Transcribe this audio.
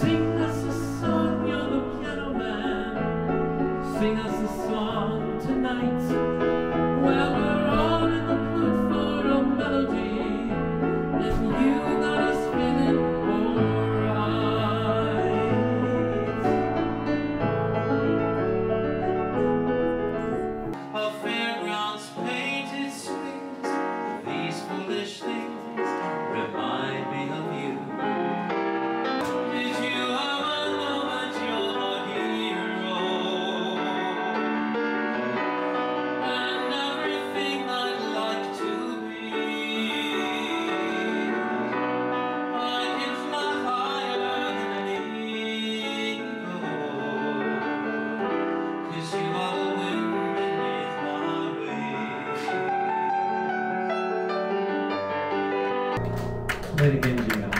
Sing us a song, you're the piano man. Sing us a song. Very Benjamin.